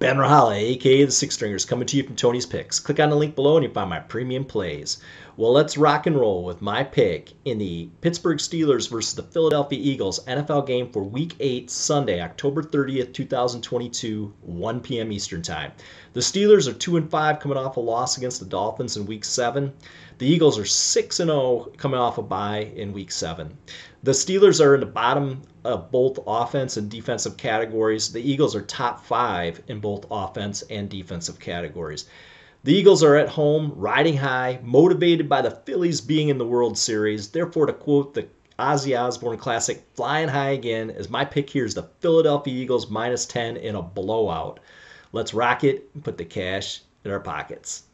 Ben Ruhala, aka the Six Stringers, coming to you from Tony's Picks. Click on the link below and you'll find my premium plays. Well, let's rock and roll with my pick in the Pittsburgh Steelers versus the Philadelphia Eagles NFL game for Week 8, Sunday, October 30th, 2022, 1 p.m. Eastern Time. The Steelers are 2 and 5 coming off a loss against the Dolphins in Week 7. The Eagles are 6 and 0 coming off a bye in Week 7. The Steelers are in the bottom of both offense and defensive categories. The Eagles are top five in both offense and defensive categories. The Eagles are at home, riding high, motivated by the Phillies being in the World Series. Therefore, to quote the Ozzy Osbourne classic, flying high again, as my pick here is the Philadelphia Eagles minus 10 in a blowout. Let's rock it and put the cash in our pockets.